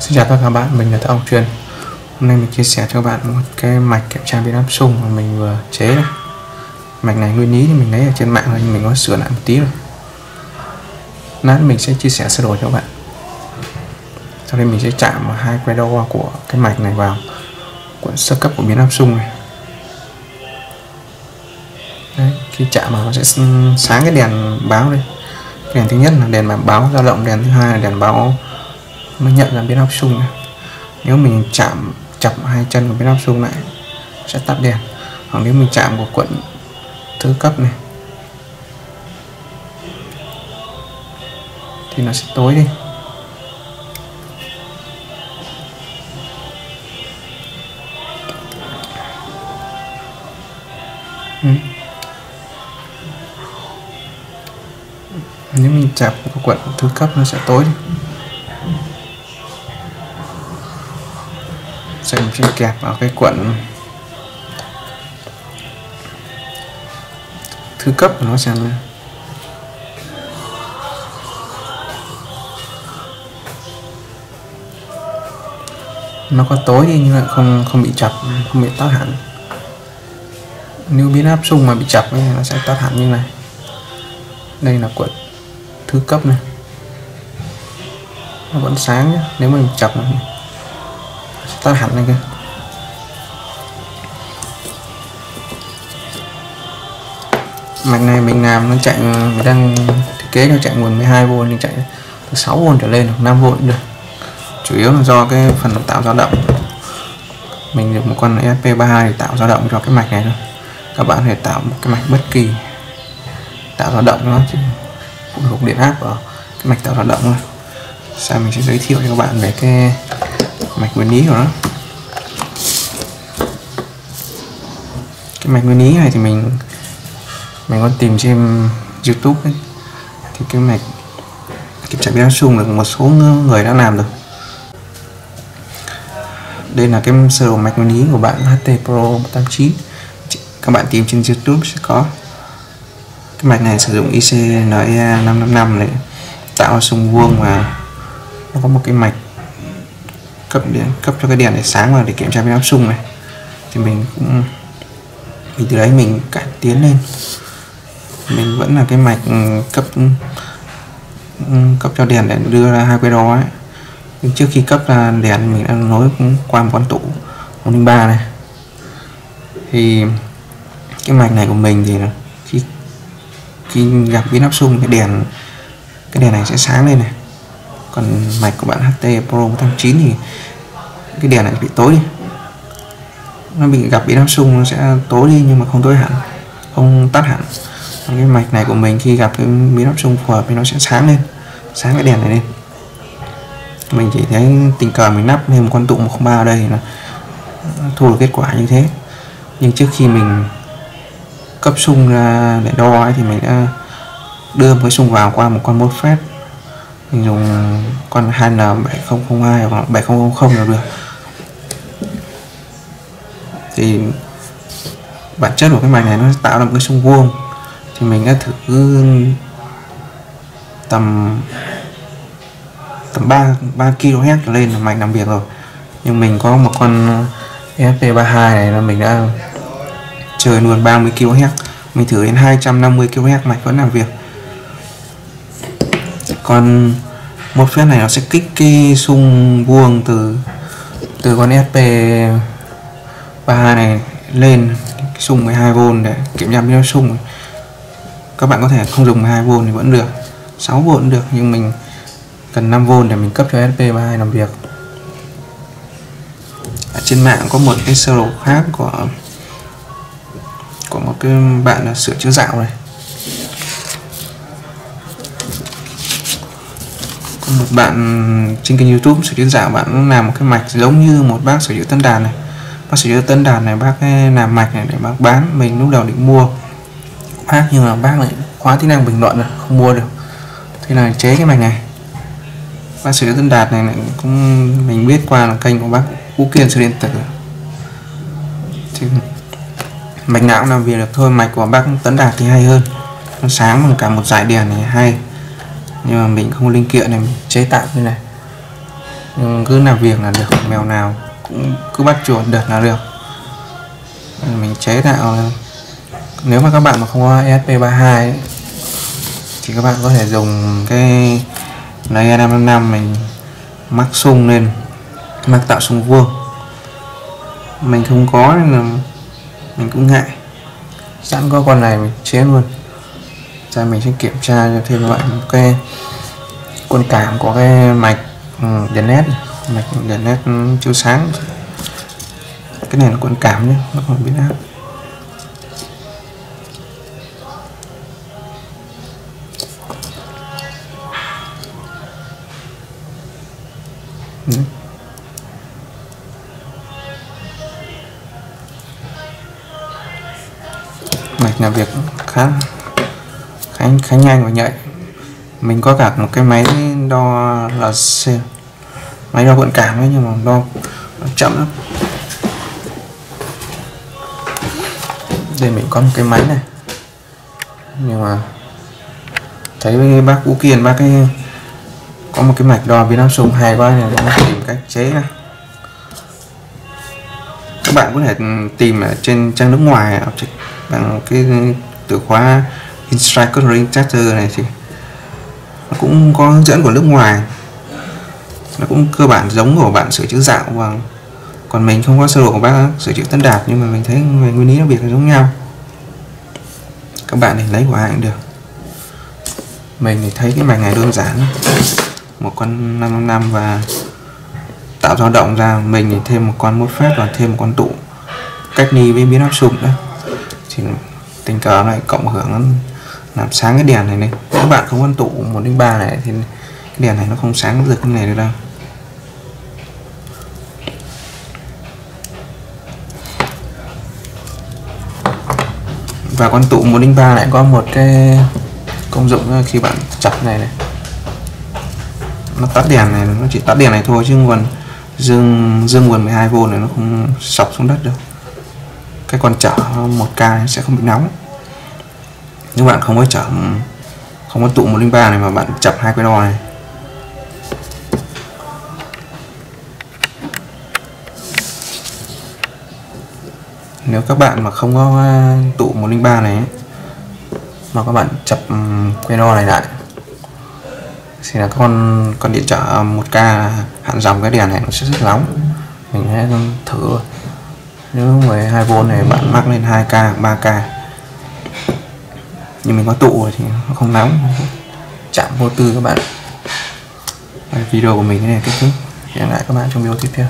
Xin chào tất cả các bạn, mình là Thợ Ông Truyền. Hôm nay mình chia sẻ cho các bạn một cái mạch kiểm tra biến áp xung mà mình vừa chế này. Mạch này nguyên lý thì mình lấy ở trên mạng rồi nhưng mình có sửa lại một tí rồi. Lát mình sẽ chia sẻ sơ đồ cho các bạn. Sau đây mình sẽ chạm vào hai que đo của cái mạch này vào cuộn sơ cấp của biến áp xung này. Đấy, khi chạm vào nó sẽ sáng cái đèn báo đây. Đèn thứ nhất là đèn báo dao động đèn thứ hai là đèn báo mới nhận ra biến áp xung này. Nếu mình chạm, chập hai chân của biến áp xung lại sẽ tắt đèn. Hoặc nếu mình chạm vào cuộn thứ cấp này, thì nó sẽ tối đi. Ừ. nếu mình chạm vào cuộn thứ cấp, nó sẽ tối đi. Sẽ trên kẹp vào cái cuộn thứ cấp của nó xem nó có tối đi nhưng mà không không bị chập, không bị tắt hẳn nếu biến áp xung mà bị chập thì nó sẽ tắt hẳn như này. Đây là cuộn thứ cấp này. Nó vẫn sáng nhé nếu mà mình chập này tắt hẳn lên kìa. Mạch này mình làm nó chạy, mình đang thiết kế cho chạy nguồn 12V nhưng chạy từ 6V trở lên hoặc 5V cũng được. Chủ yếu là do cái phần tạo dao động. Mình được một con sp32 để tạo dao động cho cái mạch này thôi. Các bạn có thể tạo một cái mạch bất kỳ, tạo dao động nó chứ phụ thuộc điện áp vào cái mạch tạo dao động thôi. Sau mình sẽ giới thiệu cho các bạn về cái mạch nguyên lý của nó. Cái mạch nguyên lý này thì mình mình có tìm trên youtube ấy. thì cái mạch kiểm tra biến xung được một số người đã làm được đây là cái sơ đồ mạch nguyên lý của bạn HT Pro 189 các bạn tìm trên youtube sẽ có. Cái mạch này sử dụng ICNE 555 để tạo xung vuông và nó có một cái mạch cấp điện, cấp cho cái đèn để sáng và để kiểm tra bên áp xung này. Thì mình cũng mình từ đấy mình cải tiến lên. Mình vẫn là cái mạch ừ, cấp ừ, ừ, cấp cho đèn để đưa ra hai cái đó ấy. Nhưng trước khi cấp ra đèn, mình đã nối qua một con tủ 103 này. Thì cái mạch này của mình thì khi khi gặp biến áp xung cái đèn cái đèn này sẽ sáng lên này còn mạch của bạn HT Pro 189 thì cái đèn này bị tối đi. Nó bị gặp bị Samsung nó sẽ tối đi nhưng mà không tối hẳn không tắt hẳn. Còn cái mạch này của mình khi gặp cái miếng Samsung phù hợp thì nó sẽ sáng lên sáng cái đèn này lên. Mình chỉ thấy tình cờ mình nắp thêm một con tụ 103 ở đây là thu được kết quả như thế. Nhưng trước khi mình cấp sung ra để đo ấy, thì mình đã đưa một cái sung vào qua một con MOSFET mình dùng con 2N7002 hoặc 7000 là được. Thì bản chất của cái mạch này nó tạo ra một cái xung vuông. Thì mình đã thử tầm tầm 3 3 kHz trở lên là mạch làm việc rồi. Nhưng mình có một con fp32 này là mình đã chơi luôn 30 kHz. Mình thử đến 250 kHz mạch vẫn làm việc con một phép này nó sẽ kích cái xung vuông từ từ con SP 32 này lên, xung 12V để kiểm tra biến xung. Các bạn có thể không dùng 12V thì vẫn được 6V cũng được, nhưng mình cần 5V để mình cấp cho SP32 làm việc. Ở trên mạng có một cái sơ đồ khác của của một cái bạn là sửa chữa dạo này. Một bạn trên kênh youtube sửa chữa dạo bạn làm một cái mạch giống như một bác sửa chữa tân đàn này. Bác sửa chữa tân đàn này, bác làm mạch này để bác bán. Mình lúc đầu định mua bác nhưng mà bác lại khóa tính năng bình luận rồi, không mua được. Thế là chế cái mạch này. Bác sửa chữa tân đạt này cũng, mình biết qua là kênh của bác Vũ Kiên sửa điện tử. Thì mạch não làm việc được thôi, mạch của bác Tấn Đạt thì hay hơn. Nó sáng bằng cả một dải đèn này, hay nhưng mà mình không linh kiện này, mình chế tạo như này. Nhưng cứ làm việc là được, mèo nào cũng cứ bắt chuột được. Là được mình chế tạo nếu mà các bạn mà không có ESP32 thì các bạn có thể dùng cái này E555 mình mắc sung lên, mắc tạo sung vuông. Mình không có nên là mình cũng ngại. Sẵn có con này mình chế luôn cha mình sẽ kiểm tra cho thêm loại một cái quân cảm có cái ừ, mạch đèn led mạch đèn led chiếu sáng. Cái này là quân cảm nhé, nó không biến áp mạch làm việc khá anh khá nhanh và nhạy. Mình có cả một cái máy đo là máy đo vận cảm ấy nhưng mà đo nó chậm lắm. Đây, mình có một cái máy này. Nhưng mà thấy bác Vũ Kiên, bác ấy có một cái mạch đo biến áp sung hay quá này nó tìm cách chế ra. Các bạn có thể tìm ở trên trang nước ngoài bằng cái từ khóa Instructor chapter này thì nó cũng có hướng dẫn của nước ngoài. Nó cũng cơ bản giống của bạn sửa chữa dạo và còn mình không có sơ đồ của bác sửa chữa tân đạt nhưng mà mình thấy về nguyên lý nó biệt là giống nhau. Các bạn thì lấy của ai cũng được. Mình thì thấy cái bài này đơn giản. Một con 555 và tạo dao động ra. Mình thì thêm một con mốt phép và thêm một con tụ. Cách ni với biến áp sụp đó. thì tình cờ này cộng hưởng làm sáng cái đèn này này. Các bạn không ăn tụ 103 này thì cái đèn này nó không sáng được như này được đâu. Và con tụ 103 lại có một cái công dụng khi bạn chặt này này. Nó tắt đèn này, nó chỉ tắt đèn này thôi chứ nguồn dương dương nguồn 12V này nó không sọc xuống đất đâu. Cái con chở một k sẽ không bị nóng nhưng bạn không có chở, không có tụ 103 này mà bạn chập hai cái đo này. Nếu các bạn mà không có ờ, tụ 103 này, mà các bạn chập ừ, que đo này lại, thì là con con điện trở 1k hạn dòng cái đèn này nó sẽ rất nóng. Mình sẽ thử. Nếu 12V này bạn mắc lên 2k 3k nhưng mình có tụ thì nó không nóng. Chạm vô tư các bạn. Video của mình này kết thúc. Hẹn lại các bạn trong video tiếp theo.